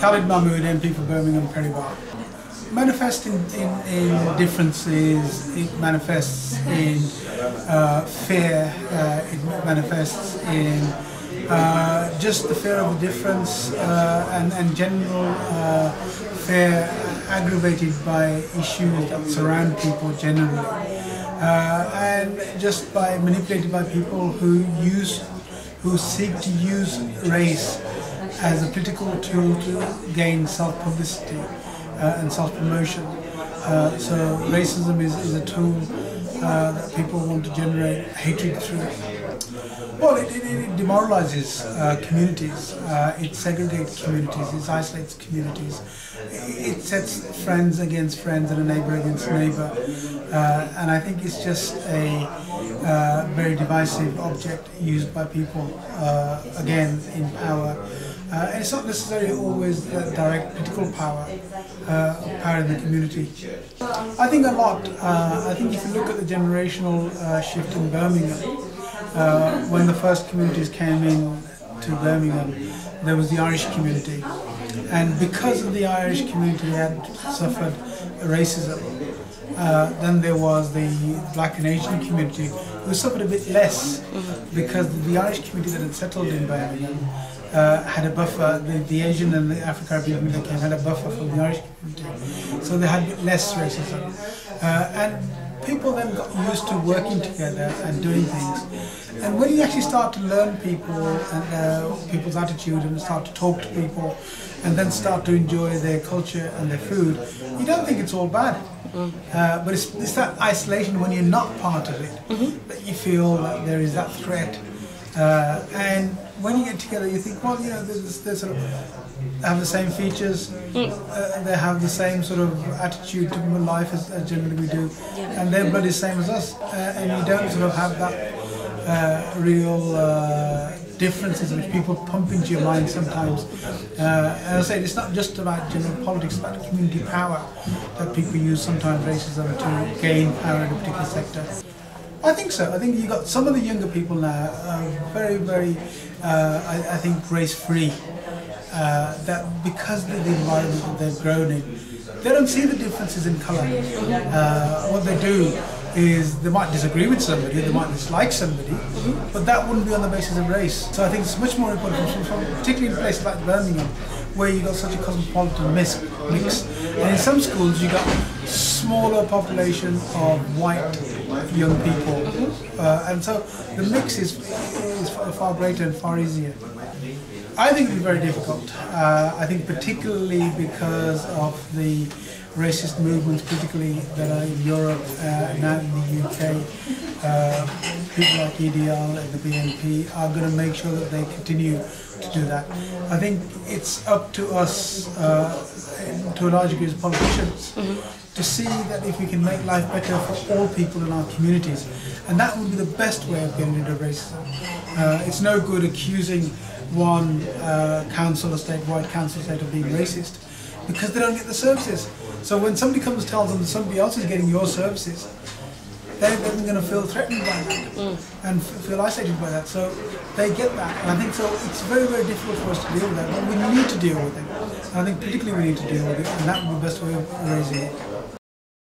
Khalid Mahmood, MP for Birmingham Perry Barr. Manifest in, in, in, differences, it manifests in uh, fear, uh, it manifests in uh, just the fear of the difference uh, and, and general uh, fear aggravated by issues that surround people generally. Uh, and just by manipulated by people who use, who seek to use race as a political tool to gain self-publicity uh, and self-promotion. Uh, so racism is, is a tool uh, that people want to generate hatred through. Well, it, it, it demoralizes uh, communities, uh, it segregates communities, it isolates communities, it sets friends against friends and a neighbor against neighbor. Uh, and I think it's just a very divisive object used by people, again, in power. Uh, and it's not necessarily always direct political power, uh, power in the community. I think a lot, uh, I think if you look at the generational uh, shift in Birmingham, uh, when the first communities came in to Birmingham, there was the Irish community. And because of the Irish community had suffered racism, uh, then there was the black and Asian community who suffered a bit less because the Irish community that had settled in Birmingham uh, had a buffer, the, the Asian and the African that came had a buffer from the Irish community. So they had less racism. Uh, and people then got used to working together and doing things. And when you actually start to learn people and uh, people's attitude and start to talk to people and then start to enjoy their culture and their food, you don't think it's all bad. Uh, but it's, it's, that isolation when you're not part of it mm -hmm. that you feel that there is that threat. Uh, and when you get together, you think, well, you know, there's sort of have the same features. Mm. Uh, they have the same sort of attitude to life as, as generally we do, yeah. and their blood is the same as us. Uh, and you don't sort of have that uh, real uh, differences which people pump into your mind sometimes. Uh, and I say it's not just about general politics, it's about community power that people use sometimes racism to gain power in a particular sector. I think so. I think you got some of the younger people now are very, very, uh, I, I, think, race-free. Uh, that because of the environment that they've grown in, they don't see the differences in colour. Uh, what they do is they might disagree with somebody, they might dislike somebody, but that wouldn't be on the basis of race. So I think it's much more important, particularly in a place like Birmingham, where you got such a cosmopolitan mix. mix. And in some schools you got smaller population of white young people, uh, and so the mix is, is far greater and far easier. I think it's very difficult. Uh, I think particularly because of the racist movements, particularly that are in Europe, uh, now in the UK, uh, people like EDL and the BNP are going to make sure that they continue to do that. I think it's up to us, uh, to a large degree as politicians, mm -hmm. To see that if we can make life better for all people in our communities, and that would be the best way of getting rid of racism. Uh, it's no good accusing one uh, council estate, white council estate of being racist, because they don't get the services. So when somebody comes and tells them that somebody else is getting your services, they're then going to feel threatened by that mm. and feel isolated by that. So they get that. And I think so it's very, very difficult for us to deal with that. But we need to deal with it. And I think particularly we need to deal with it. And that would be the best way of raising it.